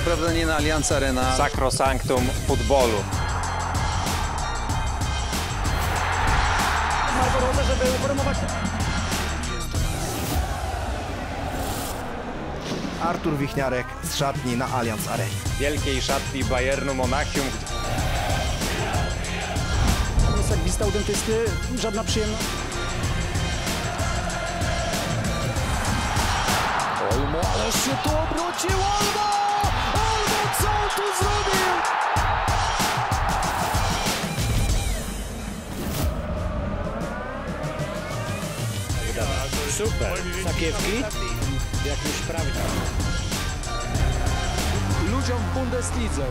prawda nie na Allianz Arena. Sacrosanctum futbolu. Żeby uformować Artur Wichniarek z szatni na Allianz Arenie. Wielkiej szatni Bayernu Monachium. jest jak wizyta u dentysty, żadna przyjemność. Olmo, ale się tu obrócił, Olmo! Olmo, Super. Sakiewki? Jak już sprawdził. Ludziom w Bundeslidze